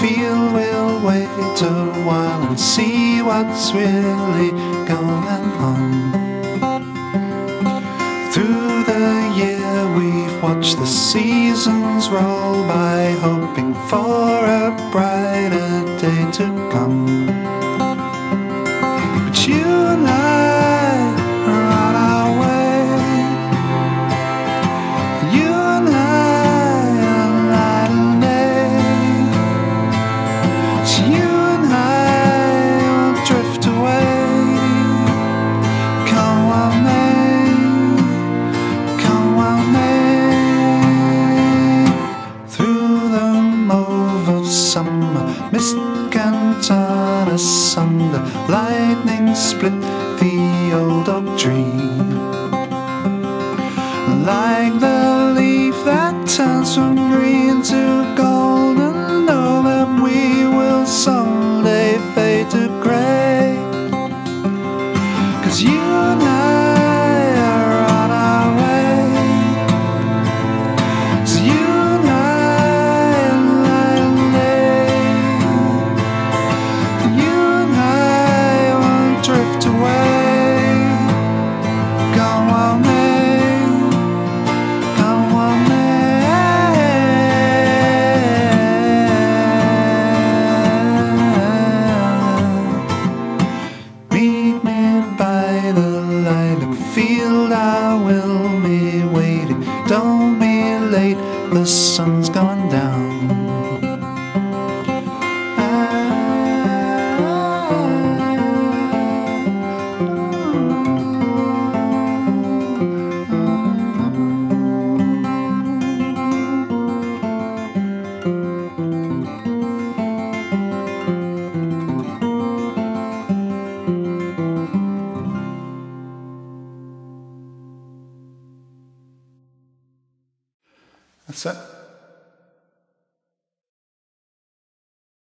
feel we'll wait a while and see what's really going on. Through the year, we've watched the seasons roll by, hoping for a brighter day to mist can turn asunder. Lightning split the old oak tree. Like the leaf that turns from green to gold, and know that we will someday fade to grey. Cause you and field. I will be waiting. Don't be late. The sun's gone down. That's it.